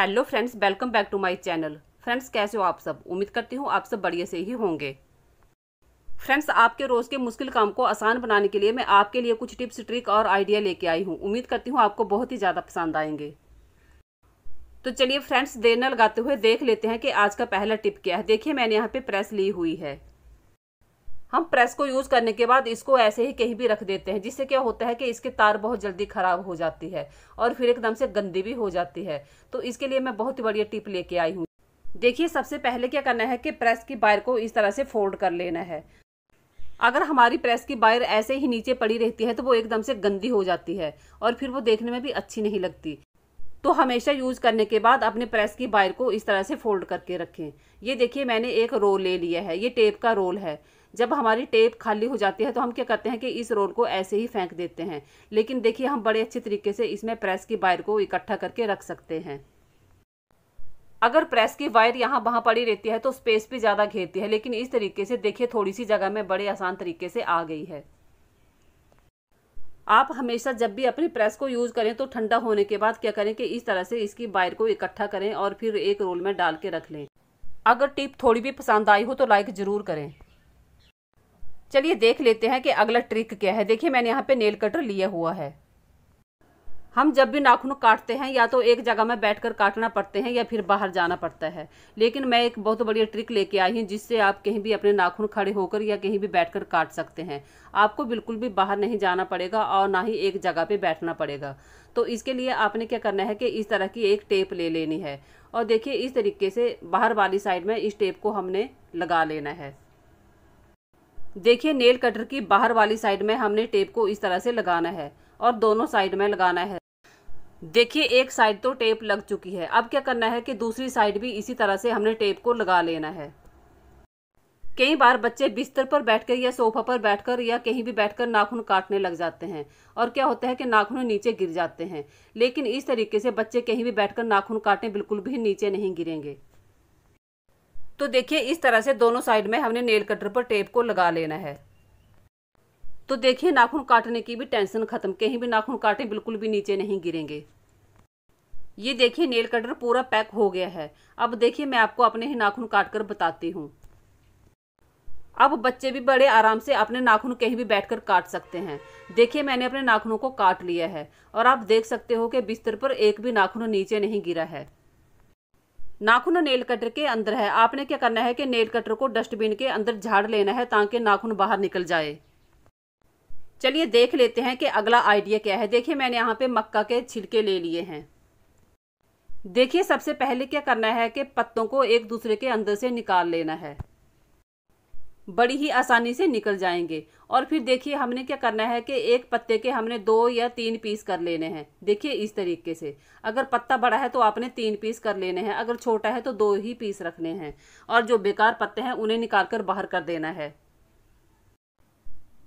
Hello friends welcome back to my channel friends कैसे हो आप सब? उम्मीद करती हूँ आप सब बढ़िया से ही होंगे। फ्रेंड्स आपके रोज़ के मुश्किल काम को आसान बनाने के लिए मैं आपके लिए कुछ टिप्स, ट्रिक और आइडिया लेके आई हूँ। उम्मीद करती हूँ आपको बहुत ही ज़्यादा पसंद आएँगे। तो चलिए फ्रेंड्स देर न लगाते हुए देख लेते हैं कि आज का पहला टिप क्या है। देखिए, मैंने यहाँ पे प्रेस ली हुई है। हम प्रेस को यूज़ करने के बाद इसको ऐसे ही कहीं भी रख देते हैं, जिससे क्या होता है कि इसके तार बहुत जल्दी ख़राब हो जाती है और फिर एकदम से गंदी भी हो जाती है। तो इसके लिए मैं बहुत ही बढ़िया टिप लेके आई हूँ। देखिए, सबसे पहले क्या करना है कि प्रेस की बायर को इस तरह से फोल्ड कर लेना है। अगर हमारी प्रेस की बायर ऐसे ही नीचे पड़ी रहती है तो वो एकदम से गंदी हो जाती है और फिर वो देखने में भी अच्छी नहीं लगती। तो हमेशा यूज़ करने के बाद अपने प्रेस की बायर को इस तरह से फोल्ड करके रखें। ये देखिए, मैंने एक रोल ले लिया है। ये टेप का रोल है। जब हमारी टेप खाली हो जाती है तो हम क्या करते हैं कि इस रोल को ऐसे ही फेंक देते हैं। लेकिन देखिए, हम बड़े अच्छे तरीके से इसमें प्रेस की वायर को इकट्ठा करके रख सकते हैं। अगर प्रेस की वायर यहाँ वहाँ पड़ी रहती है तो स्पेस भी ज़्यादा घेरती है, लेकिन इस तरीके से देखिए थोड़ी सी जगह में बड़े आसान तरीके से आ गई है। आप हमेशा जब भी अपनी प्रेस को यूज़ करें तो ठंडा होने के बाद क्या करें कि इस तरह से इसकी वायर को इकट्ठा करें और फिर एक रोल में डाल के रख लें। अगर टिप थोड़ी भी पसंद आई हो तो लाइक ज़रूर करें। चलिए देख लेते हैं कि अगला ट्रिक क्या है। देखिए, मैंने यहाँ पे नेल कटर लिया हुआ है। हम जब भी नाखून काटते हैं, या तो एक जगह में बैठकर काटना पड़ते हैं, या फिर बाहर जाना पड़ता है। लेकिन मैं एक बहुत बढ़िया ट्रिक लेके आई हूँ, जिससे आप कहीं भी अपने नाखून खड़े होकर, या कहीं भी बैठकर काट सकते हैं। आपको बिल्कुल भी बाहर नहीं जाना पड़ेगा, और ना ही एक जगह पे बैठना पड़ेगा। तो इसके लिए आपने क्या करना है कि इस तरह की एक टेप ले लेनी है। और देखिए, इस तरीके से बाहर वाली साइड में इस टेप को हमने लगा लेना है। देखिए नेल कटर की बाहर वाली साइड में हमने टेप को इस तरह से लगाना है और दोनों साइड में लगाना है। देखिए, एक साइड तो टेप लग चुकी है। अब क्या करना है कि दूसरी साइड भी इसी तरह से हमने टेप को लगा लेना है। कई बार बच्चे बिस्तर पर बैठकर या सोफा पर बैठकर या कहीं भी बैठकर नाखून काटने लग जाते हैं और क्या होता है कि नाखून नीचे गिर जाते हैं। लेकिन इस तरीके से बच्चे कहीं भी बैठकर नाखून काटें, बिल्कुल भी नीचे नहीं गिरेंगे। तो देखिए, इस तरह से दोनों साइड में हमने नेल कटर पर टेप को लगा लेना है। तो देखिए, नाखून काटने की भी टेंशन खत्म, कहीं भी नाखून काटे, बिल्कुल भी नीचे नहीं गिरेंगे। ये देखिए नेल कटर पूरा पैक हो गया है। अब देखिए, मैं आपको अपने ही नाखून काट कर बताती हूँ। अब बच्चे भी बड़े आराम से अपने नाखून कहीं भी बैठकर काट सकते हैं। देखिए, मैंने अपने नाखूनों को काट लिया है और आप देख सकते हो कि बिस्तर पर एक भी नाखून नीचे नहीं गिरा है। नाखून नेल कटर के अंदर है। आपने क्या करना है कि नेल कटर को डस्टबिन के अंदर झाड़ लेना है ताकि नाखून बाहर निकल जाए? चलिए देख लेते हैं कि अगला आइडिया क्या है। देखिए, मैंने यहाँ पे मक्का के छिलके ले लिए हैं। देखिए, सबसे पहले क्या करना है कि पत्तों को एक दूसरे के अंदर से निकाल लेना है। बड़ी ही आसानी से निकल जाएँगे। और फिर देखिए, हमने क्या करना है कि एक पत्ते के हमने दो या तीन पीस कर लेने हैं। देखिए इस तरीके से। अगर पत्ता बड़ा है तो आपने तीन पीस कर लेने हैं। अगर छोटा है तो दो ही पीस रखने हैं। और जो बेकार पत्ते हैं, उन्हें निकाल कर बाहर कर देना है।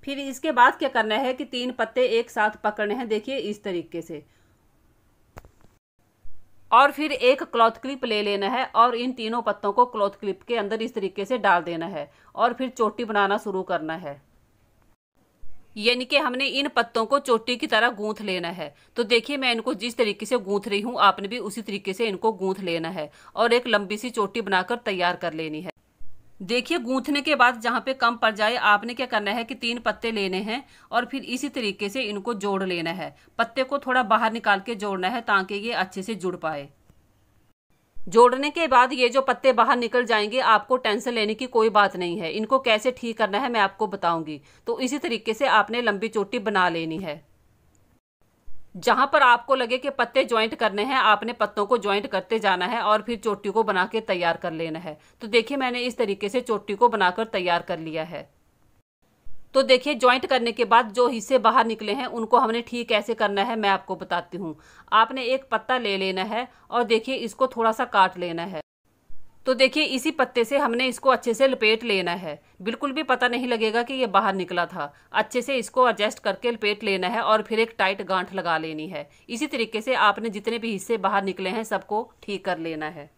फिर इसके बाद क्या करना है कि तीन पत्ते एक साथ पकड़ने हैं। देखिए इस तरीके से। और फिर एक क्लॉथ क्लिप ले लेना है और इन तीनों पत्तों को क्लॉथ क्लिप के अंदर इस तरीके से डाल देना है और फिर चोटी बनाना शुरू करना है। यानी कि हमने इन पत्तों को चोटी की तरह गूंथ लेना है। तो देखिए, मैं इनको जिस तरीके से गूंथ रही हूँ, आपने भी उसी तरीके से इनको गूंथ लेना है और एक लंबी सी चोटी बनाकर तैयार कर लेनी है। देखिए, गूंथने के बाद जहाँ पे कम पड़ जाए, आपने क्या करना है कि तीन पत्ते लेने हैं और फिर इसी तरीके से इनको जोड़ लेना है। पत्ते को थोड़ा बाहर निकाल के जोड़ना है ताकि ये अच्छे से जुड़ पाए। जोड़ने के बाद ये जो पत्ते बाहर निकल जाएँगे, आपको टेंशन लेने की कोई बात नहीं है। इनको कैसे ठीक करना है, मैं आपको बताऊँगी। तो इसी तरीके से आपने लंबी चोटी बना लेनी है। जहाँ पर आपको लगे कि पत्ते ज्वाइंट करने हैं, आपने पत्तों को ज्वाइंट करते जाना है और फिर चोटी को बना के तैयार कर लेना है। तो देखिए, मैंने इस तरीके से चोटी को बनाकर तैयार कर लिया है। तो देखिए, ज्वाइंट करने के बाद जो हिस्से बाहर निकले हैं, उनको हमने ठीक कैसे करना है, मैं आपको बताती हूँ। आपने एक पत्ता ले लेना है और देखिए, इसको थोड़ा सा काट लेना है। तो देखिए, इसी पत्ते से हमने इसको अच्छे से लपेट लेना है। बिल्कुल भी पता नहीं लगेगा कि ये बाहर निकला था। अच्छे से इसको एडजस्ट करके लपेट लेना है और फिर एक टाइट गांठ लगा लेनी है। इसी तरीके से आपने जितने भी हिस्से बाहर निकले हैं, सबको ठीक कर लेना है।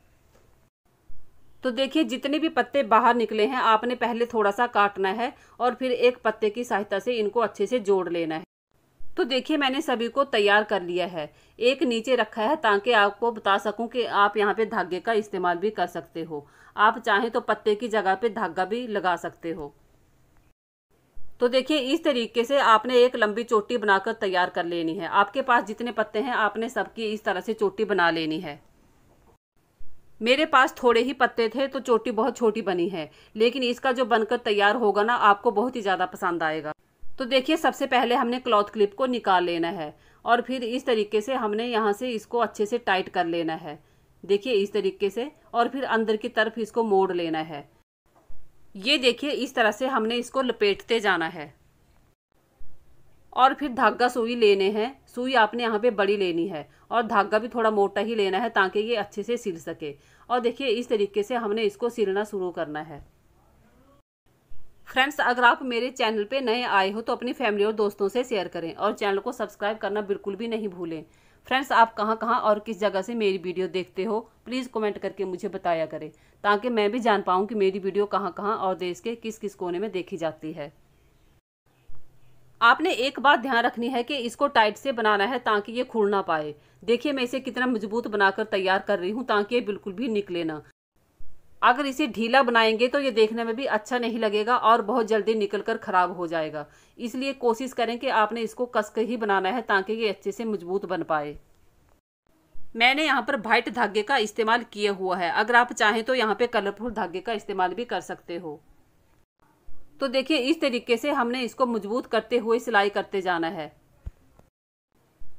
तो देखिए, जितने भी पत्ते बाहर निकले हैं, आपने पहले थोड़ा सा काटना है और फिर एक पत्ते की सहायता से इनको अच्छे से जोड़ लेना है। तो देखिए, मैंने सभी को तैयार कर लिया है। एक नीचे रखा है ताकि आपको बता सकूँ कि आप यहाँ पे धागे का इस्तेमाल भी कर सकते हो। आप चाहें तो पत्ते की जगह पे धागा भी लगा सकते हो। तो देखिए, इस तरीके से आपने एक लंबी चोटी बनाकर तैयार कर लेनी है। आपके पास जितने पत्ते हैं, आपने सबकी इस तरह से चोटी बना लेनी है। मेरे पास थोड़े ही पत्ते थे तो चोटी बहुत छोटी बनी है। लेकिन इसका जो बनकर तैयार होगा ना, आपको बहुत ही ज़्यादा पसंद आएगा। तो देखिए, सबसे पहले हमने क्लॉथ क्लिप को निकाल लेना है और फिर इस तरीके से हमने यहाँ से इसको अच्छे से टाइट कर लेना है। देखिए, इस तरीके से और फिर अंदर की तरफ़ इसको मोड़ लेना है। ये देखिए, इस तरह से हमने इसको लपेटते जाना है। और फिर धागा सुई लेने हैं। सुई आपने यहाँ पे बड़ी लेनी है और धागा भी थोड़ा मोटा ही लेना है ताकि ये अच्छे से सिल सके। और देखिए, इस तरीके से हमने इसको सिलना शुरू करना है। फ्रेंड्स अगर आप मेरे चैनल पे नए आए हो तो अपनी फैमिली और दोस्तों से शेयर करें और चैनल को सब्सक्राइब करना बिल्कुल भी नहीं भूलें। फ्रेंड्स आप कहाँ कहाँ और किस जगह से मेरी वीडियो देखते हो प्लीज़ कमेंट करके मुझे बताया करें, ताकि मैं भी जान पाऊँ कि मेरी वीडियो कहाँ कहाँ और देश के किस किस कोने में देखी जाती है। आपने एक बात ध्यान रखनी है कि इसको टाइट से बनाना है ताकि ये खुल ना पाए। देखिए, मैं इसे कितना मज़बूत बनाकर तैयार कर रही हूँ, ताकि ये बिल्कुल भी निकले ना। अगर इसे ढीला बनाएँगे तो ये देखने में भी अच्छा नहीं लगेगा और बहुत जल्दी निकल कर खराब हो जाएगा। इसलिए कोशिश करें कि आपने इसको कस ही बनाना है ताकि ये अच्छे से मज़बूत बन पाए। मैंने यहाँ पर वाइट धागे का इस्तेमाल किया हुआ है। अगर आप चाहें तो यहाँ पे कलरफुल धागे का इस्तेमाल भी कर सकते हो। तो देखिए, इस तरीके से हमने इसको मज़बूत करते हुए सिलाई करते जाना है।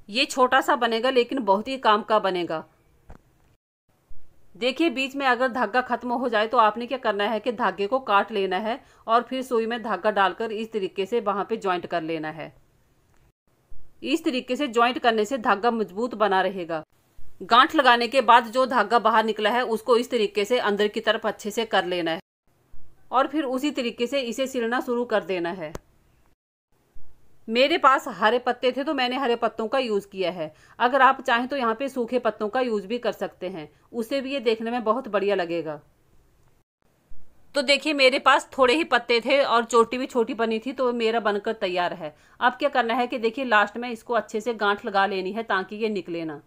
ये छोटा सा बनेगा, लेकिन बहुत ही काम का बनेगा। देखिए, बीच में अगर धागा खत्म हो जाए तो आपने क्या करना है कि धागे को काट लेना है और फिर सुई में धागा डालकर इस तरीके से वहाँ पे ज्वाइंट कर लेना है। इस तरीके से ज्वाइंट करने से धागा मज़बूत बना रहेगा। गांठ लगाने के बाद जो धागा बाहर निकला है, उसको इस तरीके से अंदर की तरफ़ अच्छे से कर लेना है। और फिर उसी तरीके से इसे सिलना शुरू कर देना है। मेरे पास हरे पत्ते थे तो मैंने हरे पत्तों का यूज़ किया है। अगर आप चाहें तो यहाँ पे सूखे पत्तों का यूज़ भी कर सकते हैं। उसे भी ये देखने में बहुत बढ़िया लगेगा। तो देखिए, मेरे पास थोड़े ही पत्ते थे और चोटी भी छोटी बनी थी तो मेरा बनकर तैयार है। अब क्या करना है कि देखिए लास्ट में इसको अच्छे से गांठ लगा लेनी है ताकि ये निकले ना।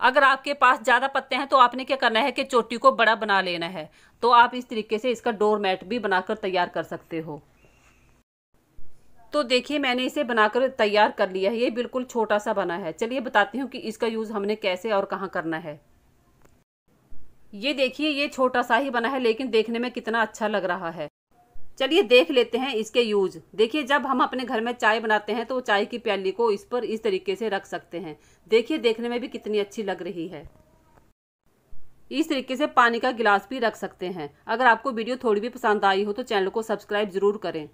अगर आपके पास ज़्यादा पत्ते हैं तो आपने क्या करना है कि चोटी को बड़ा बना लेना है। तो आप इस तरीके से इसका डोर मैट भी बनाकर तैयार कर सकते हो। तो देखिए, मैंने इसे बनाकर तैयार कर लिया है। ये बिल्कुल छोटा सा बना है। चलिए, बताती हूँ कि इसका यूज़ हमने कैसे और कहाँ करना है। ये देखिए, ये छोटा सा ही बना है, लेकिन देखने में कितना अच्छा लग रहा है। चलिए, देख लेते हैं इसके यूज़। देखिए, जब हम अपने घर में चाय बनाते हैं तो चाय की प्याली को इस पर इस तरीके से रख सकते हैं। देखिए, देखने में भी कितनी अच्छी लग रही है। इस तरीके से पानी का गिलास भी रख सकते हैं। अगर आपको वीडियो थोड़ी भी पसंद आई हो तो चैनल को सब्सक्राइब ज़रूर करें।